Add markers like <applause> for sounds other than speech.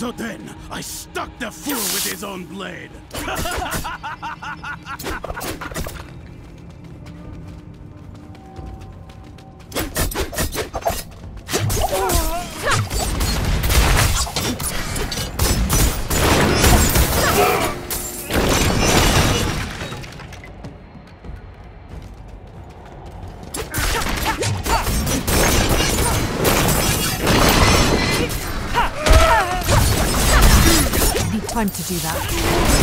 So then, I stuck the fool with his own blade. <laughs> time to do that.